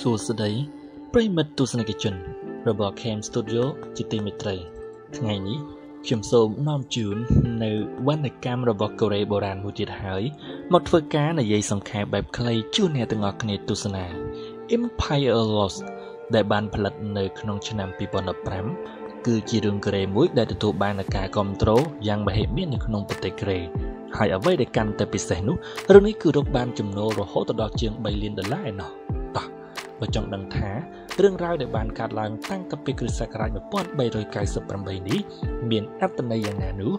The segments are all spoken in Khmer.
សួស្តីប្រិមិត្តទស្សនិកជនរបស់ Cam Studio ជាទីមេត្រី ថ្ងៃនេះខ្ញុំសូមនាំជូននៅវណ្ណកម្មរបស់កូរ៉េបុរាណមួយទៀតហើយមកធ្វើការនិយាយសង្ខេបបែបខ្លីជូនអ្នកទាំងអស់គ្នាទស្សនា Empire Lost ដែលបានផលិតនៅក្នុងឆ្នាំ2015គឺជារឿងកូរ៉េមួយដែលទទួលបានការគ្រប់គ្រងយ៉ាងមហិមានៅក្នុងប្រទេសកូរ៉េហើយអ្វីដែលកាន់តែពិសេសនោះរឿងនេះគឺរកបានចំណូលរហូតដល់ជាង3លានដុល្លារឯណោះតោះ បើចង់ដឹងថារឿងរ៉ាវដែលបានកើតឡើងតាំងពីគ្រិស្តសករាជ1398នេះមានអត្ថន័យយ៉ាងណានោះ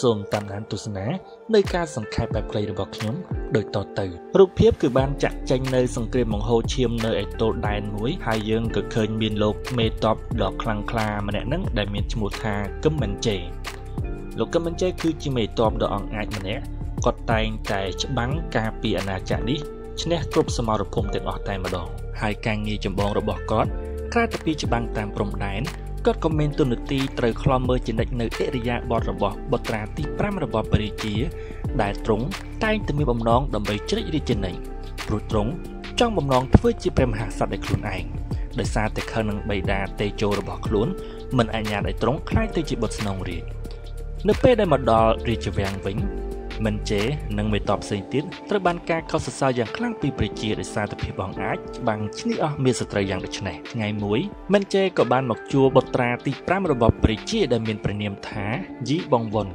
សូមតាមដានទស្សនានៅការសង្ខេបបែបខ្លីរបស់ខ្ញុំដូចតទៅរូបភាពគឺបានចាក់ចេញនៅសង្គ្រាមមហោឈាមនៅឯទល់ដែនមួយហើយយើងក៏ឃើញមានលោកមេតបដ៏ខ្លាំងក្លាម្នាក់ហ្នឹងដែលមានឈ្មោះថាកឹមមិនជេលោកកឹមមិនជេគឺជាមេតបដ៏អង្អាចម្នាក់គាត់តែងតែច្បាំងការពីអាណាចក្រនេះឈ្នះគ្រប់សមរភូមិទាំងអស់តែម្ដង ហើយការងារចម្បងរបស់គាត់ក្រៅពីច្បាំងតាមព្រំដែនគាត់ក៏មានទុននទីត្រូវខ្លំមើលចនិចនៅអរិយាបថរបស់បុត្រាទី5របស់ព្រះរាជា ដែលទ្រង់តែងតែមានបំណងដើម្បីជ្រែករាជនីព្រោះទ្រង់ចង់បំណងធ្វើជាព្រះមហាក្សត្រដោយខ្លួនឯងដោយសារតែខឹងនឹងបៃតាតេជោរបស់ខ្លួនមិនអញ្ញាតឲ្យទ្រង់ខ្លាចទៅជាបុត្រស្នងរាជនៅពេលដែលមកដល់រាជវាំងវិញ មិនជេនិងមេតបផ្សេងទៀតត្រូវបានការកោតសរសើរយ៉ាងខ្លាំងពីប្រជាដោយសារតែភាពបងអាចច្បាំងឈ្នះអស់មានស្ត្រីយ៉ាងដូចនេះថ្ងៃមួយមិនជេក៏បានមកជួបបុត្រាទី5របស់ប្រជាដែលមានព្រះនាមថាយីបងវុន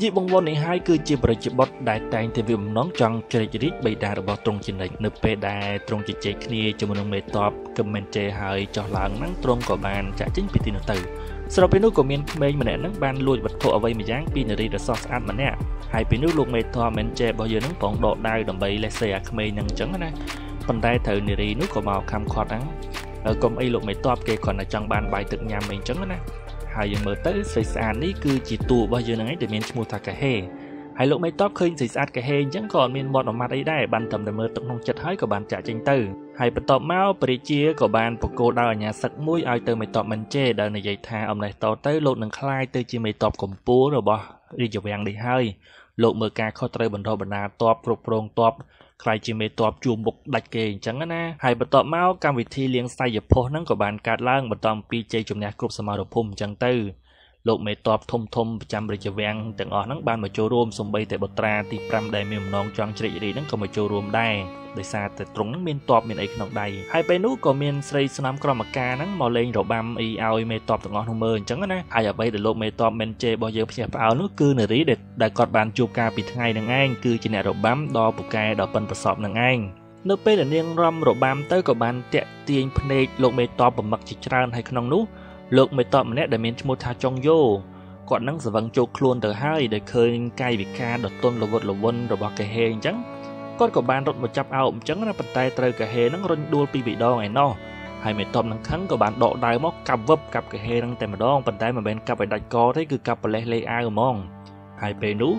យីបងវុននេះហើយគឺជាប្រជាបុត្រដែលតែងតែវាបំណងចង់ជ្រែករាជបិតារបស់ទ្រង់ជានិច្ចនៅពេលដែលទ្រង់ជជែកគ្នាជាមួយនឹងមេតបកឹមមិនជេហើយចោះឡើងហ្នឹងទ្រង់ក៏បានចាក់ចេញពីទីនោះទៅ ស្របពេលនោះក៏មានក្មេងម្នាក់ហ្នឹងបានលួចវត្ថុអ្វីមួយយ៉ាងពីនារីដ៏ស្រស់ស្អាតម្នាក់ហើយពេលនោះលោកមេធមមិនចេះរបស់យើងហ្នឹងផងដកដៅដើម្បីលេសសេអាក្មេងហ្នឹងអញ្ចឹងណាប៉ុន្តែត្រូវនារីនោះក៏មកខំខាត់ហ្នឹងកុំអីលោកមេតបគេគ្រាន់តែចង់បានបាយទឹកញ៉ាំអីអញ្ចឹងណាហើយយើងមើលទៅស្រីស្អាតនេះគឺជាតួរបស់យើងហ្នឹងឯងដែលមានឈ្មោះថាកាហេហើយលោកមេតបឃើញស្រីស្អាតកាហេអញ្ចឹងក៏អត់មានមាត់អាម៉ាត់អីដែរបានតែមើលទឹកក្នុងចិត្តហើយក៏បានចាក់ចេញទៅ ហើយបន្ទាប់មកព្រះជាក៏បានបកគោដល់អាញាសឹកមួយឲ្យទៅមេតបមិនជេដែលនិយាយថាអំណេះតទៅលោកនឹងคลายទៅជាមេតបកម្ពុជារបស់រាជវាំងនេះហើយលោកមើលការខុសត្រូវបន្តបណ្ដាតបគ្រប់គ្រងតបខ្លាយជាមេតបជួមុខដាច់គេអញ្ចឹងណាហើយបន្ទាប់មកកម្មវិធីលៀងស័យភពហ្នឹងក៏បានកាត់ឡើងបន្តពីជ័យជំនះគ្រប់សមរភូមិអញ្ចឹងទៅ លោកមេតបធំធំប្រចាំរាជវាំងទាំងអស់ហ្នឹងបានមកចូលរួមសម្បីតែបុត្រាទី5ដែលមានបំណងចង់ជ្រែករាជហ្នឹងក៏មកចូលរួមដែរដោយសារតែទ្រង់ហ្នឹងមានតបមានអីក្នុងដៃហើយពេលនោះក៏មានស្រីស្នំក្រមការហ្នឹងមកលេងរបាំអីឲ្យមេតបទាំងអស់នោះមើលអញ្ចឹងណាហើយអ្វីដែលលោកមេតបមិនជេរបស់យើងភ្ញាក់ផ្អើលនោះគឺនារីដែលគាត់បានជួបការពីថ្ងៃហ្នឹងឯងគឺជាអ្នករបាំដ៏ពូកែដ៏ប៉ិនប្រសប់ហ្នឹងឯងនៅពេលដែលនាងរំរបាំទៅក៏បានតាក់ទាញភ្នែកលោកមេតបប្រមឹកជាច្រើនហើយក្នុងនោះ លោកមេតបម្នាក់ដែលមានឈ្មោះថាចុងយ៉ូគាត់នឹងស្វឹងចូលខ្លួនទៅហើយដែលឃើញកាយវិការដ៏ទន់ល្វត់ល្វន់របស់កេហេអញ្ចឹងគាត់ក៏បានរត់មកចាប់អោបអញ្ចឹងណាប៉ុន្តែត្រូវកេហេនឹងរុញដួលពីរបីដងឯណោះហើយមេតបនឹងខឹងក៏បានដកដៅមកកាប់វឹបកាប់កេហេនឹងតែម្ដងប៉ុន្តែមិនមែនកាប់ឲ្យដាច់កទេគឺកាប់ប្រលេះលេអាវហ្មងហើយពេលនោះ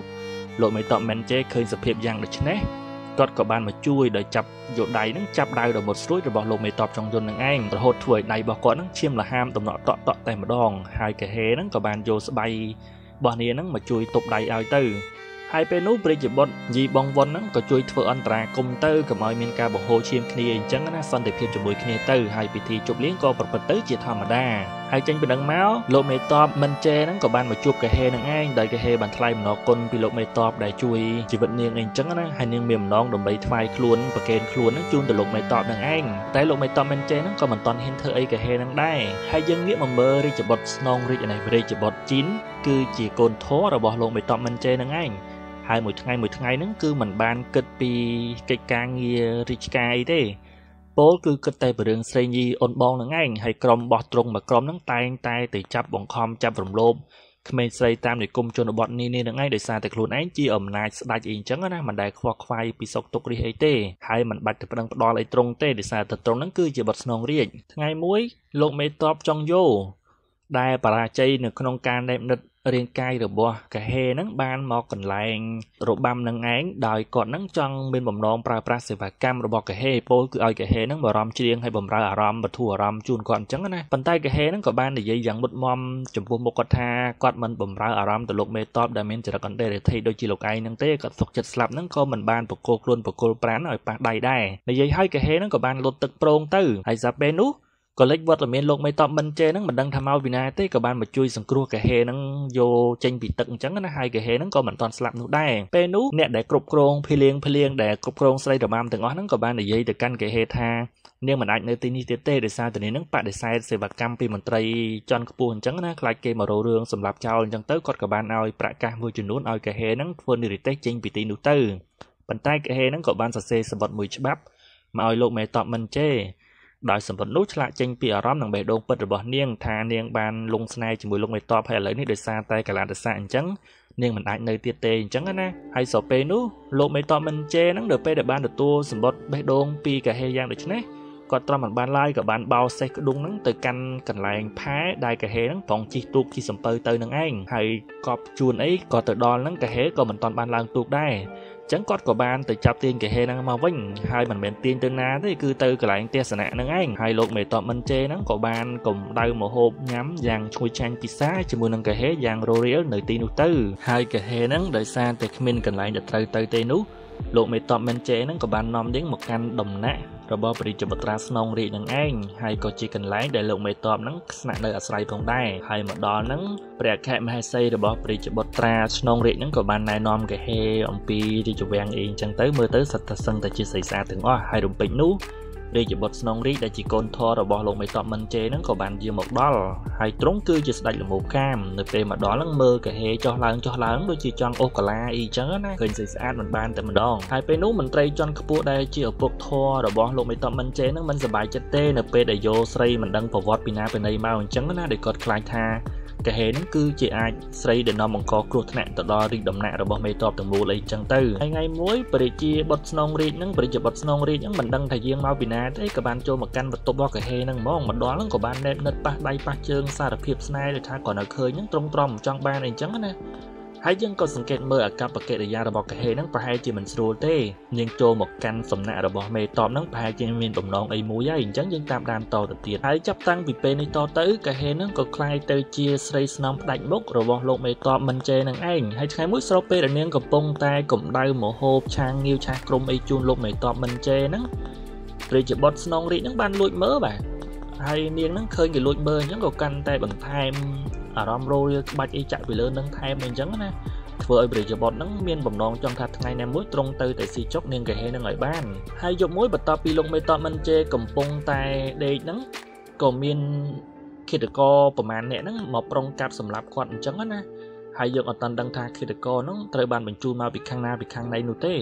លោកមេតបមែនជេឃើញសភាពយ៉ាងដូចនេះ គាត់ក៏បានមកជួយដោយចាប់យកដៃនឹងចាប់ដៅដ៏មុតស្រួយរបស់លោកមេតបចុងយន្តនឹងឯងរហូតធ្វើឲ្យដៃរបស់គាត់នឹងឈាមលហាមដំណក់តក់តក់តែម្ដង ហើយកេហេនឹងក៏បានយកស្បៃរបស់នាងនឹងមកជួយទប់ដៃឲ្យទៅហើយពេលនោះព្រះជាបុត្រយីបងវុនហ្នឹងក៏ជួយធ្វើអន្តរាគមទៅកុំឲ្យមានការបង្ហូរឈាមគ្នាអញ្ចឹងណាសន្តិភាពជាមួយគ្នាទៅហើយពិធីជប់លៀងក៏ប្រព្រឹត្តទៅជាធម្មតា ហើយចេញពីនឹងមកលោកមេតបមិនជេហ្នឹងក៏បានមកជួបកេហេនឹងឯងដោយកេហេបានថ្លែងអំណរគុណពីលោកមេតបដែលជួយជីវិតនាងអីអញ្ចឹងណាហើយនាងមានអំណងដើម្បីថ្វាយខ្លួនប្រកេនខ្លួនហ្នឹងជូនទៅលោកមេតបនឹងឯងតែលោកមេតបមិនជេហ្នឹងក៏មិនតន់ហ៊ានធ្វើអីកេហេនឹងដែរហើយយើងងាកមកមើលរាជបុត្រស្នងរាជនៃរាជបុត្រជីនគឺជាកូនធររបស់លោកមេតបមិនជេនឹងឯងហើយមួយថ្ងៃមួយថ្ងៃហ្នឹងគឺมันបានគិតពីកិច្ចការងាររាជការអីទេ ពលគឺគិតតែពីរឿងស្រីញីអូនបងនឹងឯងហើយក្រុមបោះត្រង់មួយក្រុមហ្នឹងតែងតែទៅចាប់បង្ខំចាប់រំលោភក្មេងស្រីតាមនិគមជនបទនេះនេះនឹងឯងដោយសារតែខ្លួនឯងជាអំណាចស្ដេចអីអញ្ចឹងណាមិនដែលខ្វល់ខ្វាយពីសុខទុក្ខរិះអីទេហើយមិនបាច់ទៅប្តឹងផ្ដាល់អីត្រង់ទេដោយសារតែត្រង់ហ្នឹងគឺជាបទស្នងរាជថ្ងៃមួយលោកមេតបចង់យោដែលបរាជ័យនៅក្នុងការណែបនិត រាងកាយរបស់កាហេហ្នឹងបានមកកន្លែងរបាំនឹងឯងដោយគាត់ហ្នឹងចង់មានបំណងប្រើប្រាស់សេវាកម្មរបស់កាហេពោលគឺឲ្យកាហេហ្នឹងបារម្ភច្រៀងឲ្យបំរើអារម្មណ៍បធូរអារម្មណ៍ជូនគាត់អញ្ចឹងណាប៉ុន្តែកាហេហ្នឹងក៏បាននិយាយយ៉ាងមុតមមចំពោះមុខគាត់ថាគាត់មិនបំរើអារម្មណ៍ទៅលោកមេតបដែលមានចរិតអន្តរធិដូចជាលោកឯងហ្នឹងទេគាត់សុកចិត្តស្លាប់ហ្នឹងក៏មិនបានបកគោខ្លួនបកគលប្រានឲ្យប៉ះដៃដែរនិយាយឲ្យកាហេហ្នឹងក៏បានលុតទឹកប្រងទៅហើយសាពេលនោះ ក៏លេចវត្តមានលោកមេតបមិនចេហ្នឹងមិនដឹងថាមកពីណាទេក៏បានមកជួយសង្គ្រោះកាហេហ្នឹងយកចេញពីទឹកអញ្ចឹងណាហើយកាហេហ្នឹងក៏មិនទាន់ស្លាប់នោះដែរពេលនោះអ្នកដែលគ្រប់គ្រងភីលៀងភីលៀងដែលគ្រប់គ្រងស្រីរមាំទាំងអស់ហ្នឹងក៏បាននិយាយទៅកាន់កាហេថានាងមិនអាចនៅទីនេះទៀតទេដោយសារតែនាងនឹងបដិសេធសេវាកម្មពីមន្ត្រីជាន់ខ្ពស់អញ្ចឹងណាខ្លាចគេមករោរឿងសម្រាប់ចោលអញ្ចឹងទៅគាត់ក៏បានឲ្យប្រាក់កាសមួយចំនួនឲ្យកេហេហ្នឹងធ្វើនិរិទេសចេញពីទីនោះទៅប៉ុន្តែកេហេហ្នឹងក៏បានសរសេរសម្បត្តិមួយច្បាប់មកឲ្យលោកមេតបមិនជេ ដោយសម្បត្តិនោះឆ្លាក់ចេញពីអារម្មណ៍និងបេះដូងពិតរបស់នាងថានាងបានលងស្នេហ៍ជាមួយលោកមេតបហើយឥឡូវនេះដោយសារតែកលាតសៈអញ្ចឹងនាងមិនអាចនៅទៀតទេអញ្ចឹងណាហើយសពេលនោះលោកមេតបមិនជេហ្នឹងដល់ពេលដែលបានទទួលសម្បត្តិបេះដូងពីកាហេយ៉ាងដូចនេះ គាត់ទ្រាំមិនបានឡើយក៏បានបោសេះក្ដុងហ្នឹងទៅកាន់កន្លែងផែដែលកាហេហ្នឹងប្រងជិះទូកជិះសំពៅទៅនឹងឯងហើយកប់ជួនអីក៏ទៅដល់ហ្នឹងកាហេក៏មិនទាន់បានឡើងទូកដែរចឹងគាត់ក៏បានទៅចាប់ទាញកាហេហ្នឹងមកវិញហើយមិនមែនទាញទៅណាទេគឺទៅកន្លែងទេសនៈហ្នឹងឯងហើយលោកមេតបមិនជេហ្នឹងក៏បានកំដៅមហូបញ៉ាំយ៉ាងឈ្ងុយឆ្ងាញ់ពិសាជាមួយនឹងកាហេយ៉ាងររៀលនៅទីនោះទៅហើយកាហេហ្នឹងដោយសារតែគ្មានកន្លែងដែលត្រូវទៅទេនោះ លោកមេតបមិនជេហ្នឹងក៏បាននាំនាងមកកាន់ដំណាក់របស់ព្រះរាជបុត្រាស្នងរាជនឹងឯងហើយក៏ជាកន្លែងដែលលោកមេតបនឹងស្នាក់នៅអាស្រ័យផងដែរហើយមកដល់នឹងព្រះអគ្គមហេសីរបស់ព្រះរាជបុត្រាស្នងរាជនឹងក៏បានណែនាំកេហេអំពីរាជវាំងអីអញ្ចឹងទៅមើលទៅសិតតែសឹងតែជាស្រីស្អាតទាំងអស់ហើយរំពេចនោះ រាជបុត្រស្នងរាជដែលជាកូនធររបស់លោកមេតបមិនជេហ្នឹងក៏បានយាងមកដល់ហើយទ្រង់គឺជាស្ដេចលមោកាមនៅពេលមកដល់ហ្នឹងមើលកាហេចុះឡើងចុះឡើងដូចជាចង់អូសកាឡាអីចឹងណាឃើញស្អាតស្អាតមិនបានតែម្ដងហើយពេលនោះមន្ត្រីជាន់ខ្ពស់ដែលជាឪពុកធររបស់លោកមេតបមិនជេហ្នឹងមិនសប្បាយចិត្តទេនៅពេលដែលយោស្រីមិនដឹងប្រវត្តិពីណាពីណីមកអញ្ចឹងណាដែលគាត់ខ្លាចថា កាហេហ្នឹងគឺជាអាចស្រីដែលនាំបង្កគ្រោះថ្នាក់ទៅដល់រាជដំណាក់របស់មេតបទាំងមូលអីចឹងទៅហើយថ្ងៃមួយព្រះជាបុត្រស្នងរាជហ្នឹងព្រះជាបុត្រស្នងរាជហ្នឹងមិនដឹងថាយាងមកពីណាទេក៏បានចូលមកកាន់បន្ទប់របស់កាហេហ្នឹងហ្មងមកដល់ហ្នឹងក៏បានណែបនិតប៉ះដៃប៉ះជើងសារភាពស្នេហ៍ដែលថាគាត់នៅឃើញហ្នឹងត្រង់ត្រង់មិនចង់បានអីចឹងណា ហើយយើងក៏សង្កេតមើលអាកប្បកិរិយារបស់កាហេហ្នឹងប្រហែលជាមិនស្រួលទេយើងចូលមកកាន់សំណាក់របស់មេតបហ្នឹងប្រហែលជាមានបំណងអីមួយហើយអញ្ចឹងយើងតាមដានតទៅទៀតហើយចាប់តាំងពីពេលនេះតទៅកាហេហ្នឹងក៏คล้ายទៅជាស្រីស្នំផ្ដាច់មុខរបស់លោកមេតបមិនជេនឹងឯងហើយថ្ងៃមួយស្របពេលដែលនាងកំពុងតែកំដៅមហូបឆាងងាវឆាស់ក្រុមអីជូនលោកមេតបមិនជេហ្នឹងព្រះជាបុតស្នងរាជហ្នឹងបានលួចមើលបាទហើយនាងហ្នឹងឃើញគេលួចមើលអញ្ចឹងក៏កាន់តែបន្ថែម អារម្មណ៍រោលក្បាច់អីចាក់ពីលើនឹងថែមអីចឹងណាធ្វើឲ្យប្រជាបុតនឹងមានបំណងចង់ថាថ្ងៃណាមួយត្រង់ទៅតែស៊ីចុកនាងកេហេនឹងឲ្យបានហើយយប់មួយបន្ទាប់ពីលោកមេតតមិនជេកំពុងតែដេកហ្នឹងក៏មានគិតកោប្រមាណអ្នកហ្នឹងមកប្រុងកាប់សម្លាប់គាត់អញ្ចឹងណា ហើយយើងអត់តាន់ដឹងថាឃាតករនោះត្រូវបានបញ្ជូនមកពីខាងណាពីខាងណីនោះទេ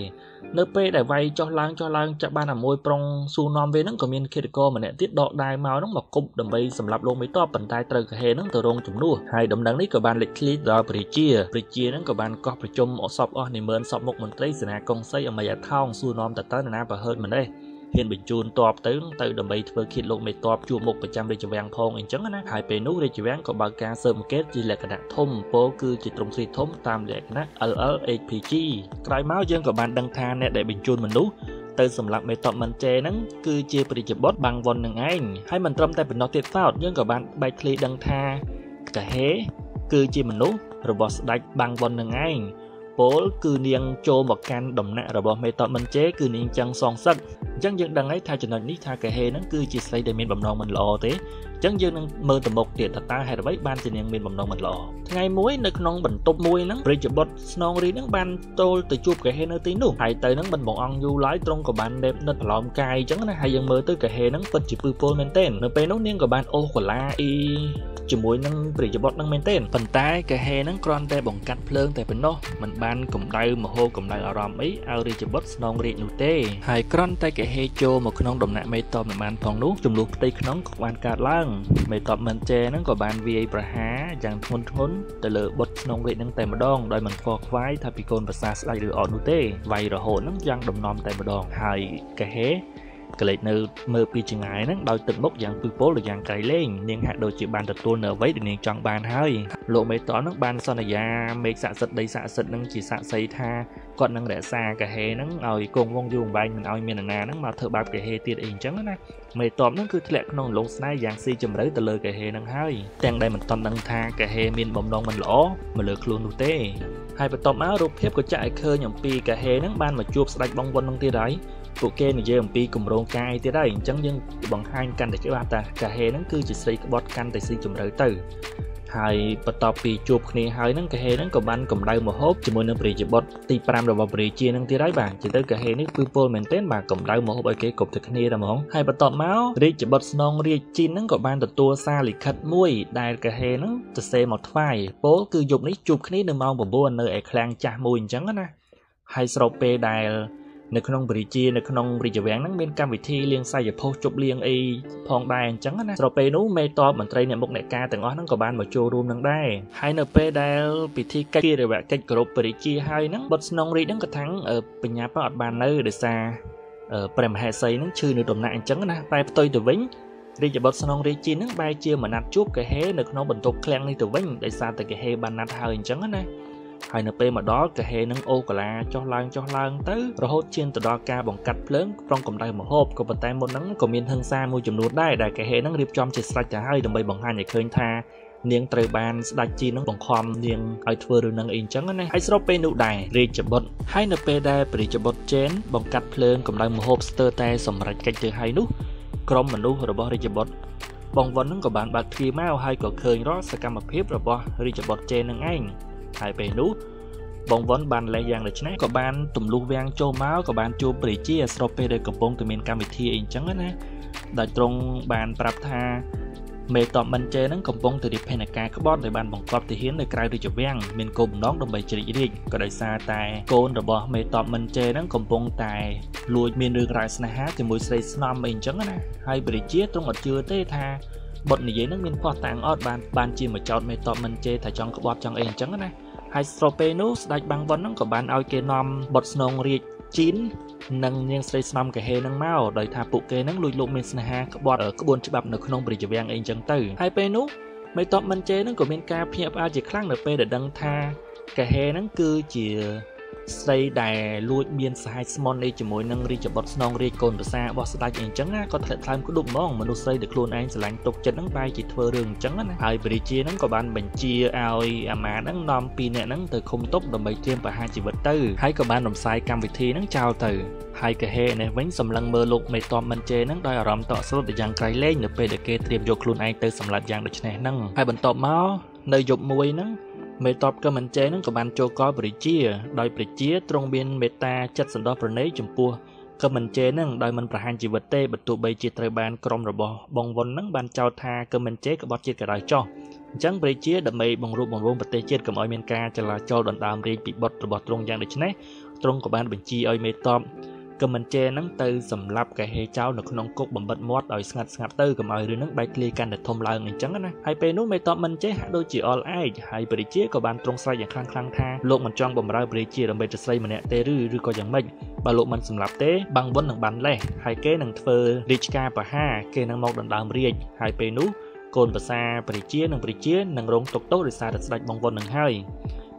នៅពេលដែលវាយចុះឡើងចុះឡើងចាក់បានអាមួយប្រុងស៊ូនាំវានឹងក៏មានឃាតករម្នាក់ទៀតដកដាវមកនោះមកគប់ដើម្បីសម្លាប់លោកមេតបប៉ុន្តែត្រូវកហេនឹងទៅរងជំនួសហើយដំណឹងនេះក៏បានលេចធ្លាយដល់ព្រះជាព្រះជានឹងក៏បានកោះប្រជុំអសពអស់និមឺនសពមុខមន្ត្រីសេនាកុងសីអមយថោងស៊ូនាំតើតើណាប្រហើតម្នេះ ហ៊ានបញ្ជូនតបទៅទៅដើម្បីធ្វើឃាតលោកមេតបជួបមុខប្រចាំរាជវាំងផងអញ្ចឹងណាហើយពេលនោះរាជវាំងក៏បើកការស៊ើបអង្កេតជាលក្ខណៈធំពោលគឺជាទ្រង់ទ្រីធំតាមលក្ខណៈ LLHPG ក្រោយមកយើងក៏បានដឹងថាអ្នកដែលបញ្ជូនមនុស្សទៅសម្រាប់មេតបមិនជេហ្នឹងគឺជាប្រជាបុតបាំងវុននឹងឯងហើយមិនត្រឹមតែប៉ុណ្ណោះទៀតសោតយើងក៏បានបែកធ្លាយដឹងថាកាហេគឺជាមនុស្សរបស់ស្ដេចបាំងវុននឹងឯងពលគឺនាងចូលមកកាន់ដំណាក់របស់មេតបមិនជេគឺនាងចឹងសងសឹក អញ្ចឹងយើងដឹងហើយថាចំណុចនេះថាកាហេហ្នឹងគឺជាស្រីដែលមានបំណងមិនល្អទេអញ្ចឹងយើងនឹងមើលទៅមុខទៀតតើហេតុអ្វីបានជានាងមានបំណងមិនល្អថ្ងៃមួយនៅក្នុងបន្ទប់មួយហ្នឹងព្រះជាបុត្រស្នងរីហ្នឹងបានទោលទៅជួបកាហេនៅទីនោះហើយទៅហ្នឹងមិនបងអង្គយូរឡើយទ្រង់ក៏បានដេបនិតប្រឡំកាយអញ្ចឹងណាហើយយើងមើលទៅកាហេហ្នឹងពិតជាពឺពលមែនទែននៅពេលនោះនាងក៏បានអូសកលាអ៊ីជាមួយនឹងព្រះជាបុត្រហ្នឹងមែនទែនប៉ុន្តែកាហេហ្នឹងគ្រាន់តែបង្កាត់ភ្លើងតែប៉ុណ្ណោះមិនបានកម្ដៅមហោកម្ដៅអារម្មណ៍អីឲ្យរាជបុត្រស្នងរាជនោះទេហើយគ្រាន់តែកាហេចូលមកក្នុងដំណាក់មេតបមិនបានផងនោះចំនួនផ្ទៃក្នុងក៏បានកើតឡើងមេតបមិនជេហ្នឹងក៏បានវាយប្រហារយ៉ាងធ្ងន់ធ្ងរទៅលើបុត្រក្នុងរាជហ្នឹងតែម្ដងដោយមិនខ្វល់ខ្វាយថាពីកូនប្រសាស្ដេចឬអត់នោះទេវាយរហូតហ្នឹងយ៉ាងដំណំតែម្ដងហើយកេហេ កលេចនៅមើលពីចងាយហ្នឹងដោយទឹកមុខយ៉ាងពឹសពលឬយ៉ាងក្រៃលែងនាងហាក់ដូចជាបានទទួលនៅអ្វីដែលនាងចង់បានហើយលោកមេតនហ្នឹងបានសន្យាមេឃស័ក្តិសិទ្ធិដីស័ក្តិសិទ្ធិហ្នឹងជាស័ក្តិសិទ្ធិថាគាត់នឹងរក្សាកាហេហ្នឹងឲ្យគង់វង្សយូរអង្វែងមិនឲ្យមាននរណាហ្នឹងមកធ្វើបាបកាហេទៀតអីអញ្ចឹងណាមេតបហ្នឹងគឺធ្លាក់ក្នុងលងស្នេហ៍យ៉ាងស៊ីជម្រៅទៅលើកាហេហ្នឹងហើយទាំងដែលមិនតន់ដឹងថាកាហេមានបំណងមិនល្អមកលើខ្លួននោះទេហើយបន្ទាប់មករូបភាពក៏ចាក់ឲ្យឃើញអំពីកាហេហ្នឹងបានមកជួបស្ដេចបងវុនហ្នឹងទៀតហើយ ពួកគេនិយាយអំពីគម្រោងការអីទៀតហើយអញ្ចឹងយើងបង្ហាញកាន់តែច្បាស់ថាកាហេហ្នឹងគឺជាស្រីក្បត់កាន់តែស៊ីជម្រៅទៅហើយបន្ទាប់ពីជួបគ្នាហើយហ្នឹងកាហេហ្នឹងក៏បានកម្ដៅមហូបជាមួយនឹងព្រះរាជបុត្រទី5របស់ព្រះរាជាហ្នឹងទៀតហើយបាទជាទៅកាហេនេះគឺពលមែនទែនបាទកម្ដៅមហូបឲ្យគេគ្រប់ទៅគ្នាតែហ្មងហើយបន្ទាប់មករាជបុត្រស្នងរាជជីនហ្នឹងក៏បានទទួលសារលិខិតមួយដែលកាហេហ្នឹងសរសេរមកថ្វាយពលគឺយប់នេះជួបគ្នានៅម៉ោង9នៅឯឃ្លាំងចាស់មួយអញ្ចឹងណាហើយស្របពេលដែល នៅក្នុងបរិជានៅក្នុងរាជវាំងហ្នឹងមានកម្មវិធីលៀងសាយភោជប់លៀងអីផងដែរអញ្ចឹងណាស្របពេលនោះមេតបមន្ត្រីអ្នកមុខអ្នកការទាំងអស់ហ្នឹងក៏បានមកចូលរួមនឹងដែរហើយនៅពេលដែលពិធីកិច្ចគិរវកិច្ចគោរពបរិជាហើយហ្នឹងបុតស្នងរាជហ្នឹងក៏ថាំងបញ្ញាប៉អត់បាននៅដោយសារព្រះមហេសីហ្នឹងឈឺនៅដំណាក់អញ្ចឹងណាតែផ្ទុយទៅវិញរាជបុត្រស្នងរាជជីនហ្នឹងបែរជាមណាត់ជួបកេហេនៅក្នុងបន្ទប់ឃ្លាំងនេះទៅវិញដោយសារតែកេហេបានណាត់ហើយអញ្ចឹងណា ហើយនៅពេលមកដល់កាហេនឹងអូកាឡាចុះឡើងចុះឡើងទៅរហូតឈានទៅដល់ការបង្កាត់ភ្លើងប្រុងកម្ដៅមហូបក៏ប៉ុន្តែមុនហ្នឹងក៏មានហិង្សាមួយចំនួនដែរដែលកាហេនឹងរៀបចំជាស្រេចទៅហើយដើម្បីបង្ហាញឲ្យឃើញថានាងត្រូវបានស្ដេចជីននឹងបង្ខំនាងឲ្យធ្វើរឿងនឹងអីអញ្ចឹងណាហើយស្របពេលនោះដែររាជបុត្រហើយនៅពេលដែលព្រះរាជបុត្រចេនបង្កាត់ភ្លើងកម្ដៅមហូបស្ទើរតែសម្រេចកិច្ចទៅហើយនោះក្រុមមនុស្សរបស់រាជបុត្របងវ៉ុននឹងក៏បានបាត់ទ្វារមកហើយក៏ឃើញរាល់សកម្មភាពរបស់រាជបុត្រចេននឹងឯង ហើយពេលនោះបងវ៉ុនបានលេះយ៉ាងដូច្នេះក៏បានទម្លុះវាំងចូលមកក៏បានជួបព្រះជាស្របពេលដែលកំពុងតែមានកម្មវិធីអីអញ្ចឹងណាដែលទ្រង់បានប្រាប់ថាមេតបមិនចេនឹងកំពុងតែរៀបផែនការក្បត់ដែលបានបង្កប់ទាហាននៅក្រៅរាជវាំងមានគោលបំណងដើម្បីជ្រីករាជ្យក៏ដោយសារតែកូនរបស់មេតបមិនចេនឹងកំពុងតែលួចមានរឿងរ៉ាវស្នេហាជាមួយស្រីស្នំអីអញ្ចឹងណាហើយព្រះជាទ្រង់អត់ជឿទេថាបុតនិយាយនឹងមានផោះតាំងអត់បានបានជាមកចោតមេតបមិនចេថាចង់ក្បត់ចង់អីអញ្ចឹងណា ហើយស្របពេលនោះស្ដេចបាំងវុនហ្នឹងក៏បានឲ្យគេនាំបុតស្នងរាជជីននិងនាងស្រីស្នំកាហេនឹងមកដោយថាពួកគេនឹងលួចលោកមានស្នេហាក្បត់ក្បួនច្បាប់នៅក្នុងព្រះរាជវាំងអីចឹងទៅហើយពេលនោះមេតបមិនជេនឹងក៏មានការភ្ញាក់ផ្អើលជាខ្លាំងនៅពេលដែលដឹងថាកាហេនឹងគឺជា ស្រីដែលលួចមានសហាយស្មន់នេះជាមួយនឹងរាជបុត្រស្នងរាជកូនប្រសារបស់ស្ដេចអីចឹងណាក៏ធ្លាក់ថ្លើមក្ដុបហ្មងមនុស្សស្រីដែលខ្លួនឯងស្រឡាញ់ទុកចិត្តហ្នឹងបែរជាធ្វើរឿងអញ្ចឹងណាហើយព្រះរាជាហ្នឹងក៏បានបញ្ជាឲ្យអាមាហ្នឹងនាំពីរនាក់ហ្នឹងទៅឃុំទប់ដើម្បីត្រៀមប្រហារជីវិតទៅហើយក៏បានរំសាយកម្មវិធីហ្នឹងចោលទៅហើយកេហេនេះវិញសម្លឹងមើលលោកមេតបមិនជេហ្នឹងដោយអារម្មណ៍តក់ស្លុតយ៉ាងក្រៃលែងនៅពេលដែលគេត្រៀមយកខ្លួនឯងទៅសម្លាប់យ៉ាងដូចនេះហ្នឹងហើយបន្ទាប់មកនៅយប់មួយហ្នឹង មេតបកមិនចេនឹងក៏បានចូលកលព្រះជា ដោយព្រះជាទ្រង់មានមេត្តាចិត្តសន្តោសប្រណីចំពោះកមិនចេនឹងដោយមិនប្រហាញជីវិតទេបើទោះបីជាត្រូវបានក្រុមរបស់បងវុននឹងបានចោទថាកមិនចេក្បត់ជាតិក៏ដោយចោះអញ្ចឹងព្រះជាដើម្បីបង្រួបបង្រួមប្រទេសជាតិកុំឲ្យមានការចលាចលដណ្ដើមរាជពីបុត្ររបស់ទ្រង់យ៉ាងដូចនេះទ្រង់ក៏បានបញ្ជាឲ្យមេតប ក៏មិនចេហ្នឹងទៅសម្លាប់កែហេចោលនៅក្នុងគុកបំបិតមាត់ឲ្យស្ងាត់ស្ងាត់ទៅកុំឲ្យរឿងហ្នឹងបែកធ្លាយកាន់តែធំឡើងអញ្ចឹងណាហើយពេលនោះមេតបមិនចេហាក់ដូចជាអល់ឯកហើយព្រះជាក៏បានទ្រង់ស្រែកយ៉ាងខ្លាំងខ្លាំងថាលោកមិនចង់បំរើព្រះជាដើម្បីទៅស្រីម្នាក់ទេឬឬក៏យ៉ាងម៉េចបើលោកមិនសម្លាប់ទេបាំងវុននឹងបានលេះហើយគេនឹងធ្វើរាជការប្រហារគេនឹងមកដណ្ដើមរាជហើយពេលនោះកូនប្រសាព្រះជានិងព្រះជានឹងរងទុកទោសដោយសារតែស្ដេចបងវុននឹងហើយ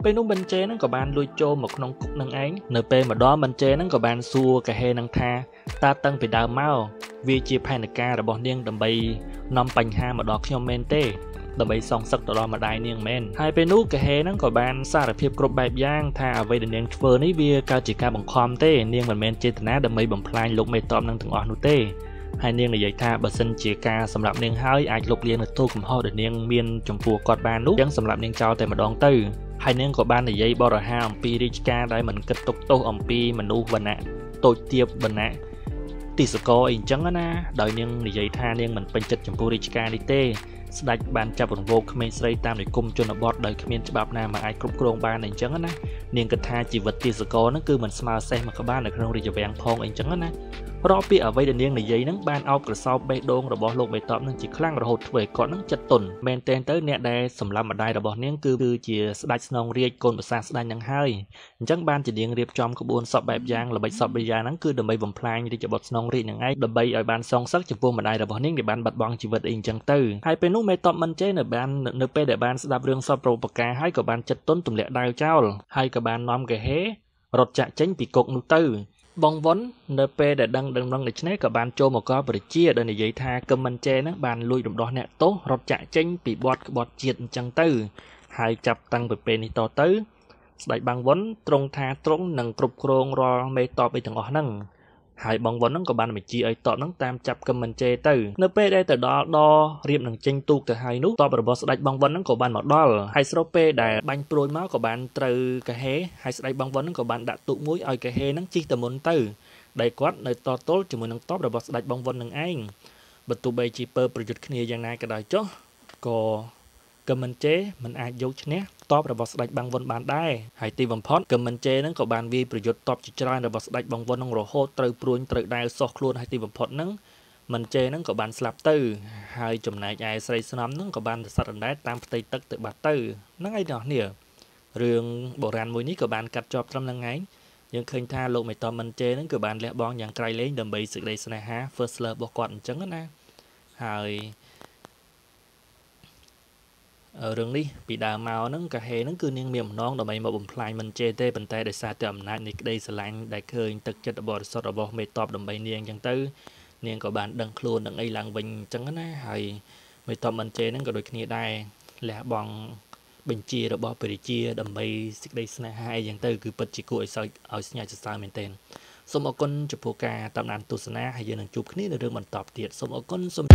ពេលនោះមិនជេហ្នឹងក៏បានលួចចូលមកក្នុងគុកនឹងឯងនៅពេលម្ដងមិនជេហ្នឹងក៏បានសួរកាហេនឹងថាតើតាំងពីដើមមកវាជាផែនការរបស់នាងដើម្បីនាំបញ្ហាមកដល់ខ្ញុំមែនទេដើម្បីសងសឹកទៅដល់ម្ដាយនាងមែនហើយពេលនោះកាហេហ្នឹងក៏បានសារភាពគ្រប់បែបយ៉ាងថាអ្វីដែលនាងធ្វើនេះវាកើតជាការបង្ខំទេនាងមិនមែនចេតនាដើម្បីបំផ្លាញលោកមេតបនឹងទាំងអស់នោះទេហើយនាងនិយាយថាបើសិនជាការសម្រាប់នាងហើយអាចលុបលាងនៅទោសកំហុសដែលនាងមានចំពោះគាត់បាននោះយ៉ាងសម្រាប់នាងចោលតែម្ដងទៅ ហើយនាងក៏បាននិយាយបរិហាអំពីរាជការដែលមិនគិតទុកទោសអំពីមនុស្សវណ្ណៈតូចទាបវណ្ណៈទីសកលអីអញ្ចឹងណាដោយនាងនិយាយថានាងមិនពេញចិត្តចំពោះរាជការនេះទេស្ដេចបានចាប់រង្វោកក្មេងស្រីតាមនិគមជនបទដោយគ្មានច្បាប់ណាមកអាចគ្រប់គ្រងបានអីចឹងណានាងគិតថាជីវិតទីសកលហ្នឹងគឺមិនស្មើសេះមកក្បាលនៅក្នុងរាជវាំងផងអីចឹងណា រាល់ពាក្យអ្វីដែលនាងនិយាយហ្នឹងបានអោបក្រសោបបេះដូងរបស់លោកបេតបនឹងជាខ្លាំងរហូតធ្វើឲ្យគាត់នឹងចិត្តទន់មែនទែនទៅអ្នកដែលសម្លាប់ម្ដាយរបស់នាងគឺគឺជាស្ដេចស្នងរាជកូនប្រសាស្ដេចនឹងហើយអញ្ចឹងបានជានាងរៀបចំក្បួនសពបែបយ៉ាងល្បិចសពបែបយ៉ាងហ្នឹងគឺដើម្បីបំផ្លាញរាជបុត្រស្នងរាជនឹងឯងដើម្បីឲ្យបានសងសឹកចំពោះម្ដាយរបស់នាងដែលបានបាត់បង់ជីវិតអីអញ្ចឹងទៅហើយពេលនោះមេតបមិនចេះនៅបាននៅពេលដែលបានស្ដាប់រឿងសពប្រពកាហើយក៏បានចិត្តទន់ទម្លាក់ដាវចោលហើយក៏បាននាំកេហេរត់ចាក់ចេញពីគុកនោះទៅ បងវុននៅពេលដែលដឹងដឹងដឹងដូច្នេះក៏បានចូលមកកល់ប្រជាដែលនិយាយថាកឹមមិនចេហ្នឹងបានលួចរំដោះអ្នកទោសរត់ចាក់ចេញពីបត់ក្បត់ជាតិអញ្ចឹងទៅ ហើយចាប់តាំងពីពេលនេះតទៅ ស្ដេចបាំងវុនទ្រង់ថាទ្រង់នឹងគ្រប់គ្រងរាល់មេតបឯទាំងអស់ហ្នឹង ហើយបងវុនហ្នឹងក៏បានបញ្ជាឲ្យតបហ្នឹងតាមចាប់កឹមមិនជេទៅនៅពេលដែលទៅដល់ដរៀបនឹងចេញទូកទៅហើយនោះតបរបស់ស្ដេចបងវុនហ្នឹងក៏បានមកដល់ហើយស្របពេលដែលបាញ់ព្រួយមកក៏បានត្រូវកាហេហើយស្ដេចបងវុនហ្នឹងក៏បានដាក់ទូកមួយឲ្យកាហេហ្នឹងជិះទៅមុនទៅដែលគាត់នៅតទល់ជាមួយនឹងតបរបស់ស្ដេចបងវុននឹងឯងបើទោះបីជាពើប្រយុទ្ធគ្នាយ៉ាងណាក៏ដោយចុះក៏ កឹមមិនជេមិនអាចយកឈ្នះតបរបស់ស្ដេចបាំងវុនបានដែរហើយទីបំផុតកឹមមិនជេនឹងក៏បានវាយប្រយុទ្ធតបជាច្រើនរបស់ស្ដេចបាំងវុននឹងរហូតត្រូវព្រួញត្រូវដាវសោះខ្លួនហើយទីបំផុតនឹងមិនជេនឹងក៏បានស្លាប់ទៅហើយចំណែកឯស្រីស្នំនឹងក៏បានសត្វអណ្ដែតតាមផ្ទៃទឹកទៅបាត់ទៅហ្នឹងឯងនេះរឿងបុរាណមួយនេះក៏បានកាត់ជាប់ត្រឹមហ្នឹងឯងយើងឃើញថាលោកមេតមិនជេនឹងក៏បានលះបង់យ៉ាងក្រៃលែងដើម្បីសេចក្តីស្នេហា first love របស់គាត់អញ្ចឹងណាហើយ រឿងនេះពីដើមមកហ្នឹងកាហេហ្នឹងគឺនាងមានអំណងដើម្បីមកបំផ្លាញមិនជេទេប៉ុន្តែដោយសារតែអំណាចនៃក្តីស្រឡាញ់ដែលឃើញទឹកចិត្តបរិសុទ្ធរបស់មេតបដើម្បីនាងអញ្ចឹងទៅនាងក៏បានដឹងខ្លួននឹងអីឡើងវិញអញ្ចឹងណាហើយមេតបមិនជេហ្នឹងក៏ដូចគ្នាដែរលះបង់បញ្ជារបស់ព្រះរាជាដើម្បីសេចក្តីស្នេហាអីយ៉ាងទៅគឺពិតជាគួរឲ្យសើចឲ្យស្ញាច់សរសើរមែនទែនសូមអរគុណចំពោះការតាមដានទស្សនាហើយយើងនឹងជួបគ្នានៅរឿងបន្តទៀតសូមអរគុណសូម